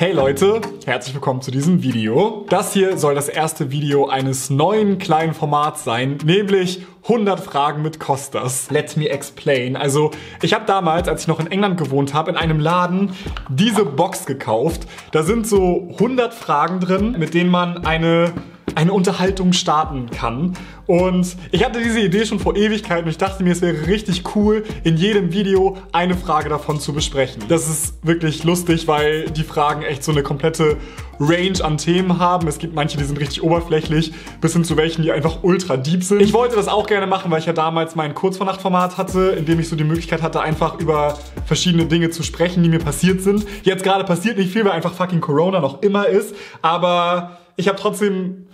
Hey Leute, herzlich willkommen zu diesem Video. Das hier soll das erste Video eines neuen kleinen Formats sein, nämlich 100 Fragen mit Costas. Let me explain. Also, ich habe damals, als ich noch in England gewohnt habe, in einem Laden diese Box gekauft. Da sind so 100 Fragen drin, mit denen man eine eine Unterhaltung starten kann. Und ich hatte diese Idee schon vor Ewigkeiten und ich dachte mir, es wäre richtig cool, in jedem Video eine Frage davon zu besprechen. Das ist wirklich lustig, weil die Fragen echt so eine komplette Range an Themen haben. Es gibt manche, die sind richtig oberflächlich, bis hin zu welchen, die einfach ultra deep sind. Ich wollte das auch gerne machen, weil ich ja damals mein Kurz hatte, in dem ich so die Möglichkeit hatte, einfach über verschiedene Dinge zu sprechen, die mir passiert sind. Jetzt gerade passiert nicht viel, weil einfach fucking Corona noch immer ist, aber ich habe trotzdem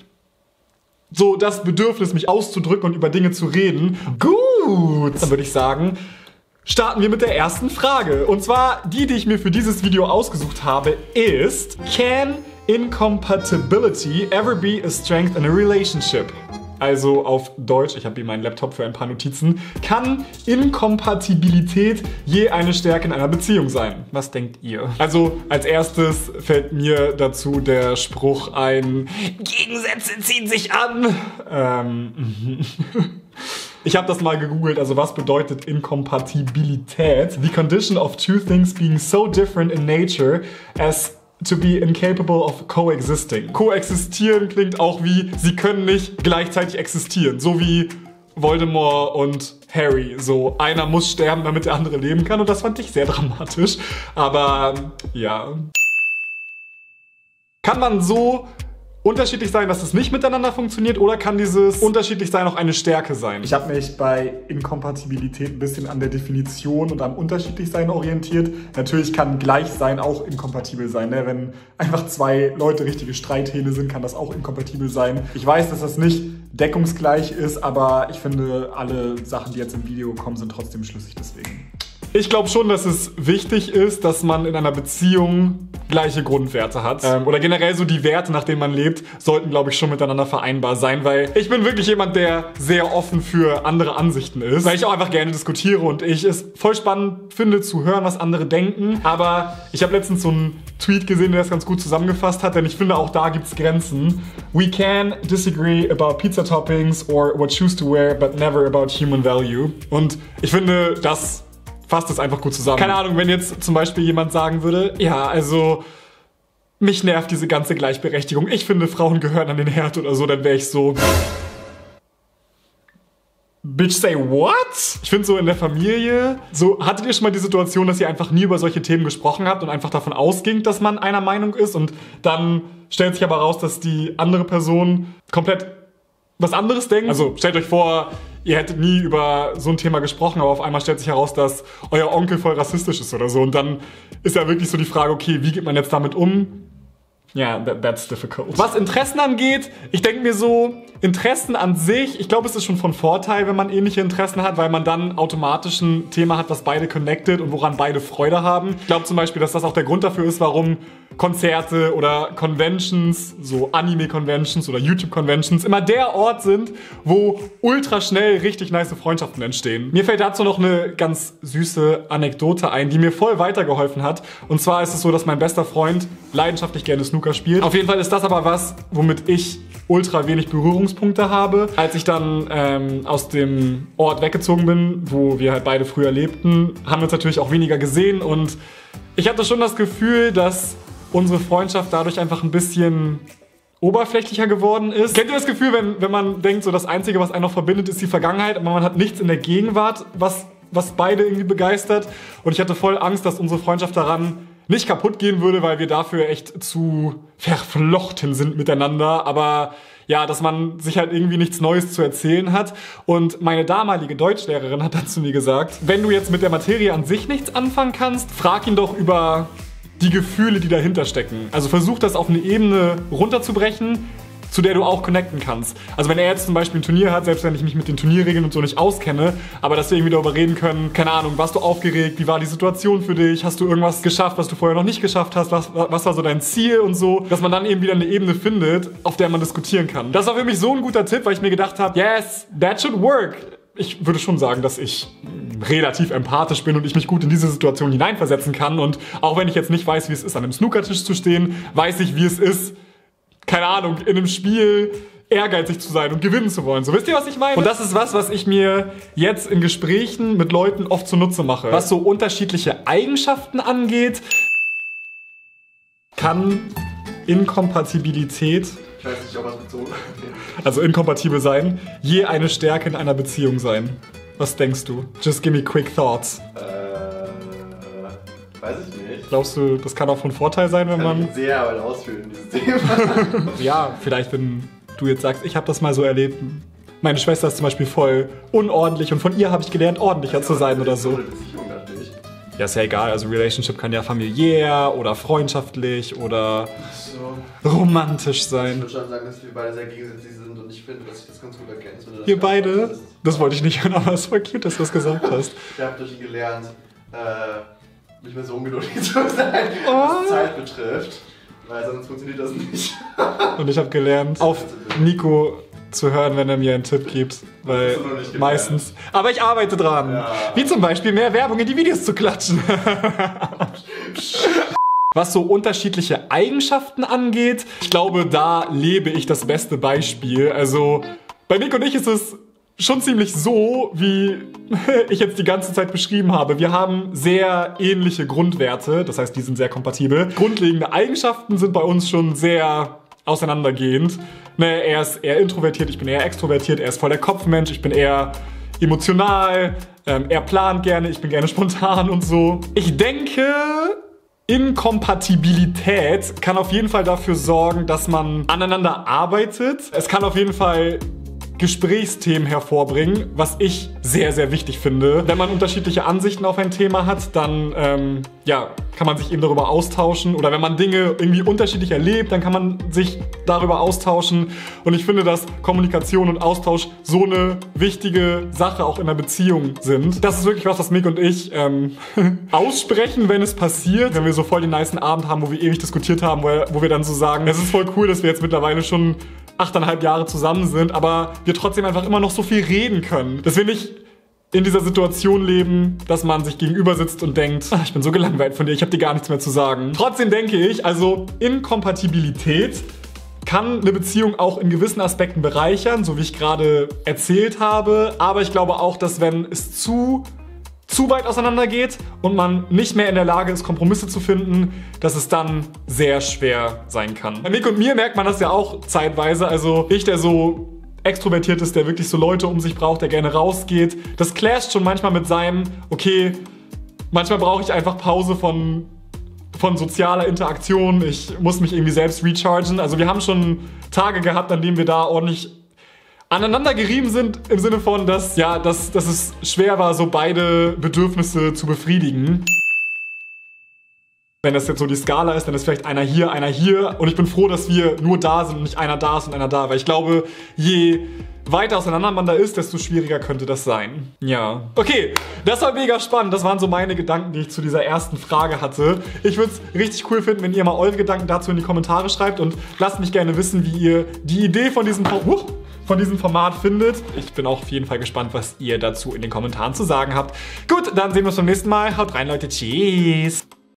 so das Bedürfnis, mich auszudrücken und über Dinge zu reden. Gut, dann würde ich sagen, starten wir mit der ersten Frage. Und zwar die, die ich mir für dieses Video ausgesucht habe, ist Can incompatibility ever be a strength in a relationship? Also auf Deutsch, ich habe hier meinen Laptop für ein paar Notizen, kann Inkompatibilität je eine Stärke in einer Beziehung sein? Was denkt ihr? Also als erstes fällt mir dazu der Spruch ein, Gegensätze ziehen sich an. Ähm, Ich habe das mal gegoogelt, also was bedeutet Inkompatibilität? The condition of two things being so different in nature as to be incapable of coexisting. Koexistieren klingt auch wie, sie können nicht gleichzeitig existieren. So wie Voldemort und Harry. So, einer muss sterben, damit der andere leben kann. Und das fand ich sehr dramatisch. Aber ja. Kann man so unterschiedlich sein, dass es nicht miteinander funktioniert oder kann dieses unterschiedlich sein auch eine Stärke sein? Ich habe mich bei Inkompatibilität ein bisschen an der Definition und am unterschiedlich sein orientiert. Natürlich kann gleich sein auch inkompatibel sein. Ne? Wenn einfach zwei Leute richtige Streithähne sind, kann das auch inkompatibel sein. Ich weiß, dass das nicht deckungsgleich ist, aber ich finde, alle Sachen, die jetzt im Video kommen, sind trotzdem schlüssig deswegen. Ich glaube schon, dass es wichtig ist, dass man in einer Beziehung gleiche Grundwerte hat. Ähm, oder generell so die Werte, nach denen man lebt, sollten, glaube ich, schon miteinander vereinbar sein, weil ich bin wirklich jemand, der sehr offen für andere Ansichten ist, weil ich auch einfach gerne diskutiere und ich es voll spannend finde zu hören, was andere denken. Aber ich habe letztens so einen Tweet gesehen, der das ganz gut zusammengefasst hat, denn ich finde, auch da gibt es Grenzen. We can disagree about pizza toppings or what shoes to wear, but never about human value. Und ich finde, das fasst es einfach gut zusammen. Keine Ahnung, wenn jetzt zum Beispiel jemand sagen würde, ja, also mich nervt diese ganze Gleichberechtigung. Ich finde, Frauen gehören an den Herd oder so, dann wäre ich so. Bitch, say what? Ich finde so in der Familie, so hattet ihr schon mal die Situation, dass ihr einfach nie über solche Themen gesprochen habt und einfach davon ausging, dass man einer Meinung ist und dann stellt sich aber raus, dass die andere Person komplett was anderes denkt? Also stellt euch vor, ihr hättet nie über so ein Thema gesprochen, aber auf einmal stellt sich heraus, dass euer Onkel voll rassistisch ist oder so. Und dann ist ja wirklich so die Frage, okay, wie geht man jetzt damit um? Ja, that, that's difficult. Was Interessen angeht, ich denke mir so, Interessen an sich, ich glaube, es ist schon von Vorteil, wenn man ähnliche Interessen hat, weil man dann automatisch ein Thema hat, was beide connected und woran beide Freude haben. Ich glaube zum Beispiel, dass das auch der Grund dafür ist, warum Konzerte oder Conventions, so Anime-Conventions oder YouTube-Conventions, immer der Ort sind, wo ultra schnell richtig nice Freundschaften entstehen. Mir fällt dazu noch eine ganz süße Anekdote ein, die mir voll weitergeholfen hat. Und zwar ist es so, dass mein bester Freund leidenschaftlich gerne Snooker spielt. Auf jeden Fall ist das aber was, womit ich ultra wenig Berührungspunkte habe. Als ich dann ähm, aus dem Ort weggezogen bin, wo wir halt beide früher lebten, haben wir uns natürlich auch weniger gesehen und ich hatte schon das Gefühl, dass unsere Freundschaft dadurch einfach ein bisschen oberflächlicher geworden ist. Kennt ihr das Gefühl, wenn, wenn man denkt, so das Einzige, was einen noch verbindet, ist die Vergangenheit, aber man hat nichts in der Gegenwart, was, was beide irgendwie begeistert? Und ich hatte voll Angst, dass unsere Freundschaft daran nicht kaputt gehen würde, weil wir dafür echt zu verflochten sind miteinander. Aber ja, dass man sich halt irgendwie nichts Neues zu erzählen hat. Und meine damalige Deutschlehrerin hat dann zu mir gesagt, wenn du jetzt mit der Materie an sich nichts anfangen kannst, frag ihn doch über die Gefühle, die dahinter stecken. Also versuch das auf eine Ebene runterzubrechen, zu der du auch connecten kannst. Also wenn er jetzt zum Beispiel ein Turnier hat, selbst wenn ich mich mit den Turnierregeln und so nicht auskenne, aber dass wir irgendwie darüber reden können, keine Ahnung, warst du aufgeregt, wie war die Situation für dich, hast du irgendwas geschafft, was du vorher noch nicht geschafft hast, was, was war so dein Ziel und so, dass man dann eben wieder eine Ebene findet, auf der man diskutieren kann. Das war für mich so ein guter Tipp, weil ich mir gedacht habe, yes, that should work ich würde schon sagen, dass ich relativ empathisch bin und ich mich gut in diese Situation hineinversetzen kann. Und auch wenn ich jetzt nicht weiß, wie es ist, an einem Snookertisch zu stehen, weiß ich, wie es ist, keine Ahnung, in einem Spiel ehrgeizig zu sein und gewinnen zu wollen. So wisst ihr, was ich meine? Und das ist was, was ich mir jetzt in Gesprächen mit Leuten oft zunutze mache. Was so unterschiedliche Eigenschaften angeht, kann Inkompatibilität Ich weiß nicht, ob was bezogen also inkompatibel sein, je eine Stärke in einer Beziehung sein. Was denkst du? Just give me quick thoughts. Äh, weiß ich nicht. Glaubst du, das kann auch von Vorteil sein, wenn Kann man... ich sehr weit ausführen, dieses Thema. Ja, vielleicht wenn du jetzt sagst, ich habe das mal so erlebt. Meine Schwester ist zum Beispiel voll unordentlich und von ihr habe ich gelernt, ordentlicher zu sein oder so. Natürlich. Ja, ist ja egal. Also Relationship kann ja familiär oder freundschaftlich oder So. romantisch Ich sein. würde schon sagen, dass wir beide sehr gegensätzlich sind und ich finde, dass ich das ganz gut erkenne. das Ihr beide? findest. Das wollte ich nicht hören, aber es war cute, dass du das gesagt hast. Ich habe durch ihn gelernt, äh, nicht mehr so ungeduldig zu sein, Oh. was Zeit betrifft. Weil sonst funktioniert das nicht. Und ich habe gelernt, auf Nico zu hören, wenn er mir einen Tipp gibt. Weil meistens. Aber ich arbeite dran. Ja. Wie zum Beispiel mehr Werbung in die Videos zu klatschen. Was so unterschiedliche Eigenschaften angeht, ich glaube, da lebe ich das beste Beispiel. Also bei Nick und ich ist es schon ziemlich so, wie ich jetzt die ganze Zeit beschrieben habe. Wir haben sehr ähnliche Grundwerte, das heißt, die sind sehr kompatibel. Grundlegende Eigenschaften sind bei uns schon sehr auseinandergehend. Ne, er ist eher introvertiert, ich bin eher extrovertiert, er ist voll der Kopfmensch, ich bin eher emotional, ähm, er plant gerne, ich bin gerne spontan und so. Ich denke, Inkompatibilität kann auf jeden Fall dafür sorgen, dass man aneinander arbeitet. Es kann auf jeden Fall Gesprächsthemen hervorbringen, was ich sehr, sehr wichtig finde. Wenn man unterschiedliche Ansichten auf ein Thema hat, dann ähm, ja, kann man sich eben darüber austauschen. Oder wenn man Dinge irgendwie unterschiedlich erlebt, dann kann man sich darüber austauschen. Und ich finde, dass Kommunikation und Austausch so eine wichtige Sache auch in einer Beziehung sind. Das ist wirklich was, was Mick und ich ähm, aussprechen, wenn es passiert. Wenn wir so voll den nicen Abend haben, wo wir ewig diskutiert haben, wo wir dann so sagen, es ist voll cool, dass wir jetzt mittlerweile schon achteinhalb Jahre zusammen sind, aber wir trotzdem einfach immer noch so viel reden können. Dass wir nicht in dieser Situation leben, dass man sich gegenüber sitzt und denkt, "Ah, ich bin so gelangweilt von dir, ich habe dir gar nichts mehr zu sagen. Trotzdem denke ich, also Inkompatibilität kann eine Beziehung auch in gewissen Aspekten bereichern, so wie ich gerade erzählt habe. Aber ich glaube auch, dass wenn es zu zu weit auseinander geht und man nicht mehr in der Lage ist, Kompromisse zu finden, dass es dann sehr schwer sein kann. Bei Nick und mir merkt man das ja auch zeitweise. Also ich, der so extrovertiert ist, der wirklich so Leute um sich braucht, der gerne rausgeht, das clasht schon manchmal mit seinem, okay, manchmal brauche ich einfach Pause von von sozialer Interaktion. Ich muss mich irgendwie selbst rechargen. Also wir haben schon Tage gehabt, an denen wir da ordentlich aneinander gerieben sind, im Sinne von, dass, ja, dass, dass es schwer war, so beide Bedürfnisse zu befriedigen. Wenn das jetzt so die Skala ist, dann ist vielleicht einer hier, einer hier. Und ich bin froh, dass wir nur da sind und nicht einer da ist und einer da. Weil ich glaube, je weiter auseinander man da ist, desto schwieriger könnte das sein. Ja. Okay, das war mega spannend. Das waren so meine Gedanken, die ich zu dieser ersten Frage hatte. Ich würde es richtig cool finden, wenn ihr mal eure Gedanken dazu in die Kommentare schreibt und lasst mich gerne wissen, wie ihr die Idee von diesem, Huch, von diesem Format findet. Ich bin auch auf jeden Fall gespannt, was ihr dazu in den Kommentaren zu sagen habt. Gut, dann sehen wir uns beim nächsten Mal. Haut rein, Leute. Tschüss.